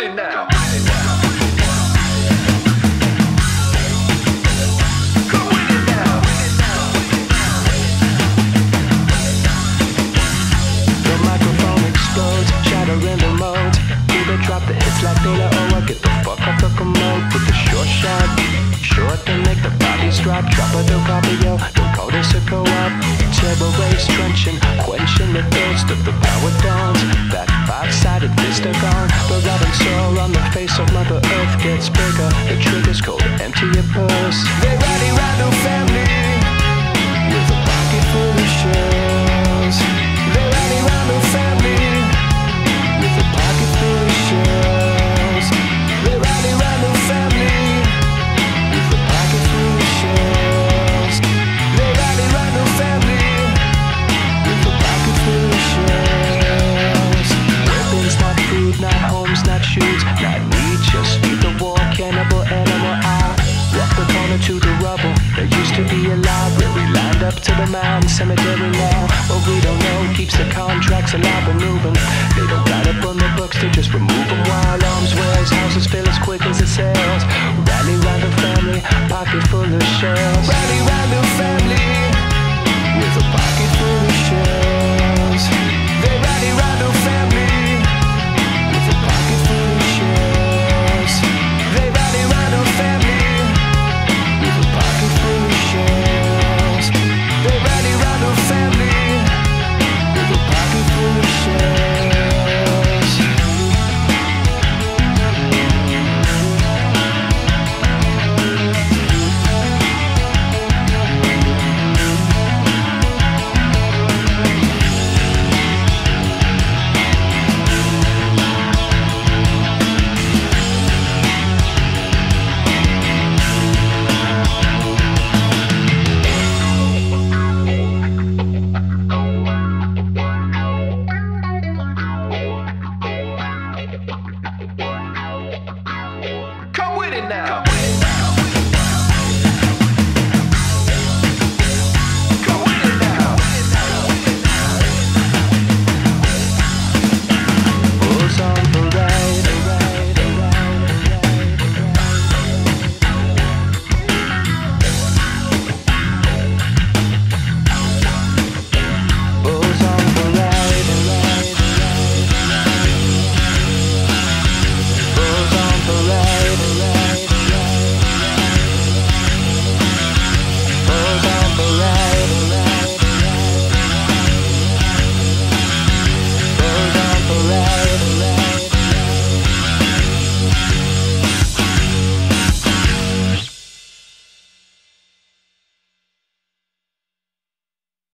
with it now. With it now. Shattering the modes. Either drop the hits like Taylor or get the fuck off the commode. Put the short shot, short then make the bodies drop. Drop a copy, yo. Don't call this a co-op. Turbo waves trenching, quenching the thirst of the power dawns. That five-sided gone. The rotting soul on the face of Mother Earth gets bigger. The trigger's cold, empty your purse. They rally round to the mound cemetery now. But we don't know, keeps the contracts alive and moving. They don't write up on the books, they just remove them while arms wears. Houses fill as quick as it sells. Rally round the family, pocket full of shells. Rally round the family now.